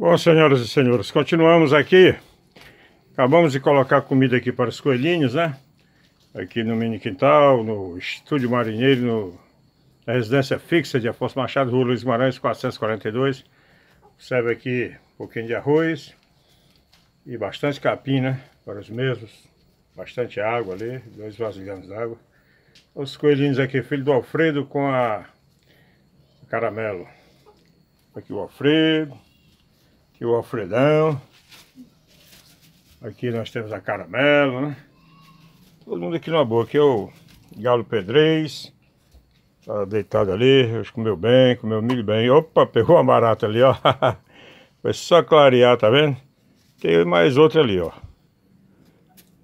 Bom, senhoras e senhores, continuamos aqui. Acabamos de colocar comida aqui para os coelhinhos, né? Aqui no mini quintal, no estúdio marinheiro, no, na residência fixa de Afonso Machado, Rua Luiz Guimarães, 442. Serve aqui um pouquinho de arroz e bastante capim, né? Para os mesmos. Bastante água ali, dois vasilhames d'água. Os coelhinhos aqui, filho do Alfredo com a caramelo. Aqui o Alfredo. Aqui o Alfredão. Aqui nós temos a Caramelo, né? Todo mundo aqui numa boa. Aqui é o Galo Pedrez. Tá deitado ali. Comeu bem, comeu milho bem. Opa, pegou uma barata ali, ó. Foi só clarear, tá vendo? Tem mais outra ali, ó.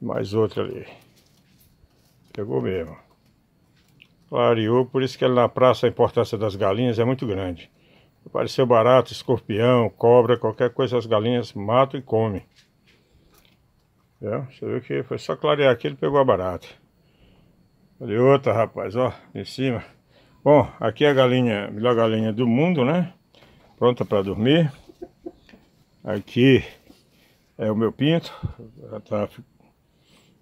Mais outra ali. Pegou mesmo. Clareou, por isso que ali na praça a importância das galinhas é muito grande. Apareceu barato, escorpião, cobra, qualquer coisa, as galinhas matam e comem. É, você viu que foi só clarear aqui, ele pegou a barata. Ali outra, rapaz, ó, em cima. Bom, aqui é a galinha, melhor galinha do mundo, né? Pronta para dormir. Aqui é o meu pinto. Já tá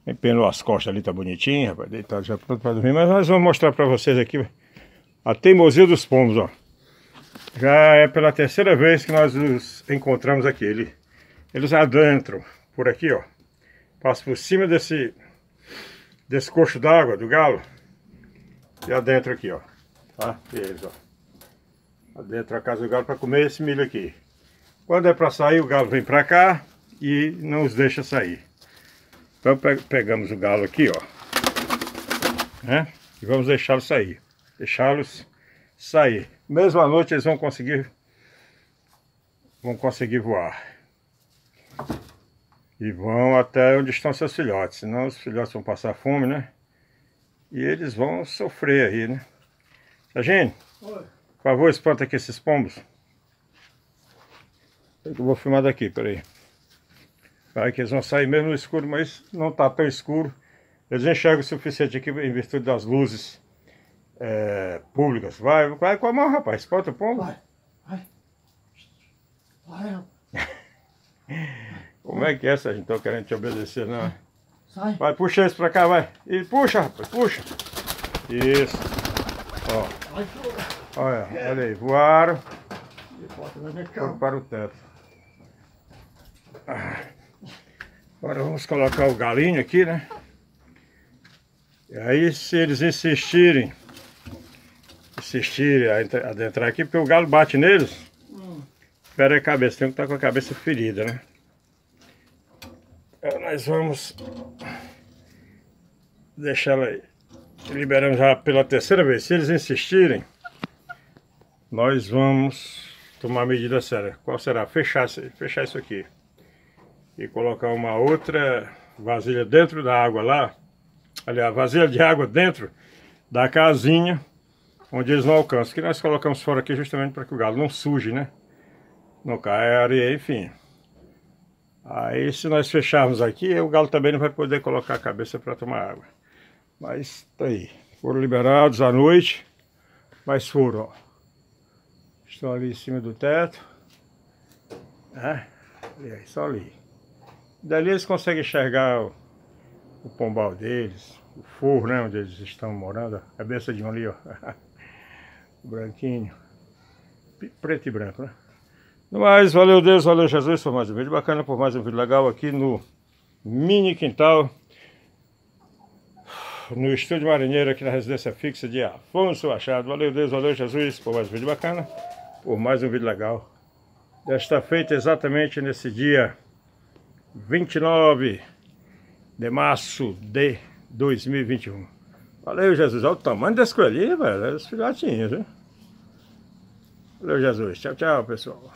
empenhando as costas ali, tá bonitinho, rapaz. Deitado já pronto para dormir. Mas nós vamos mostrar para vocês aqui a teimosia dos pombos, ó. Já é pela terceira vez que nós os encontramos aqui. Ele, eles adentram por aqui, ó. Passa por cima desse, desse coxo d'água do galo. E adentro aqui, ó. Tá? Eles, ó. Adentro a casa do galo para comer esse milho aqui. Quando é para sair, o galo vem para cá e não os deixa sair. Então pegamos o galo aqui, ó. Né? E vamos deixá-los sair. Deixá-los sair. Mesmo à noite eles vão conseguir vão conseguir voar. E vão até onde estão seus filhotes, senão os filhotes vão passar fome, né? E eles vão sofrer aí, né? Sargento, por favor, espanta aqui esses pombos. Eu vou filmar daqui, peraí. Vai que eles vão sair mesmo no escuro, mas não está tão escuro. Eles enxergam o suficiente aqui em virtude das luzes é, públicas. Vai, vai com a mão, rapaz. Espanta o pombo. Vai, vai. Vai, rapaz. Como é que é, Sérgio? Então querendo te obedecer, não? Sai. Vai, puxa esse pra cá, vai. E puxa, rapaz, puxa. Isso. Ó. Olha, olha aí, voaram. Foram para o teto. Agora vamos colocar o galinho aqui, né? E aí, se eles insistirem insistir a adentrar aqui, porque o galo bate neles, hum. pera a cabeça, tem que estar com a cabeça ferida, né? Então, nós vamos deixar ela aí. Liberamos já pela terceira vez. Se eles insistirem, nós vamos tomar medida séria. Qual será? Fechar, fechar isso aqui. E colocar uma outra vasilha dentro da água lá. Aliás, vasilha de água dentro da casinha onde eles não alcançam. Que nós colocamos fora aqui justamente para que o galo não suje, né? Não caia areia, enfim. Aí se nós fecharmos aqui, o galo também não vai poder colocar a cabeça para tomar água. Mas tá aí. Foram liberados à noite, mas foram, ó. Estão ali em cima do teto. É, e só ali. Dali eles conseguem enxergar o, o pombal deles, o forro, né, onde eles estão morando, a cabeça de um ali, ó. branquinho, preto e branco, né? Mas valeu Deus, valeu Jesus por mais um vídeo bacana, por mais um vídeo legal aqui no mini quintal, no estúdio marinheiro aqui na residência fixa de Afonso Machado. Valeu Deus, valeu Jesus por mais um vídeo bacana, por mais um vídeo legal. Desta feita exatamente nesse dia 29 de março de 2021. Valeu, Jesus. Olha o tamanho das coelhinhas, velho. É os filhotinhos, viu? Valeu, Jesus. Tchau, tchau, pessoal.